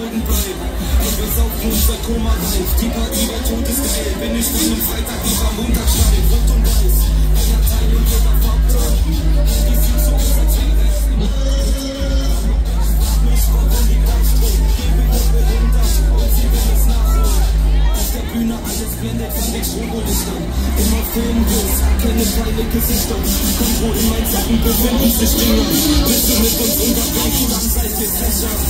Boden bleib. Und wir saufen uns bei Koma rein. Bei Tod ist geil. Wenn ich bin am Freitag, lieber am Montag schreib. Rot und weiß, einer Teil und jeder Faktor. Die sieht so aus, als wäre ich mich, warum die Gleichstrom. Gebe Gruppe runter und sie will es nachholen. Auf der Bühne alles blendet von den Strobolichtern. Immer kenne keine Gesichter. Kontro in meinen Sachen befinden sich Dinge. Bist du mit uns unterwegs, dann seid ihr sicher.